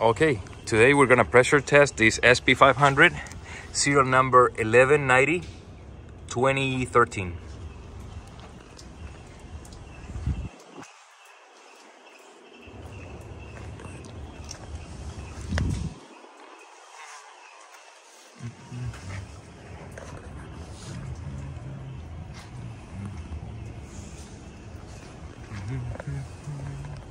Okay, today we're gonna pressure test this SP500, serial number 1190, 2013. Mm -hmm. Mm-hmm. Mm-hmm.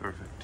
Perfect.